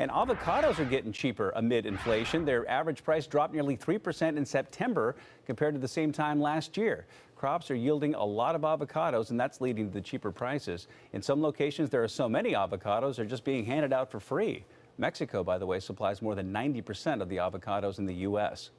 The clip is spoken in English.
And avocados are getting cheaper amid inflation. Their average price dropped nearly 3% in September compared to the same time last year. Crops are yielding a lot of avocados, and that's leading to the cheaper prices. In some locations, there are so many avocados, they're just being handed out for free. Mexico, by the way, supplies more than 90% of the avocados in the U.S.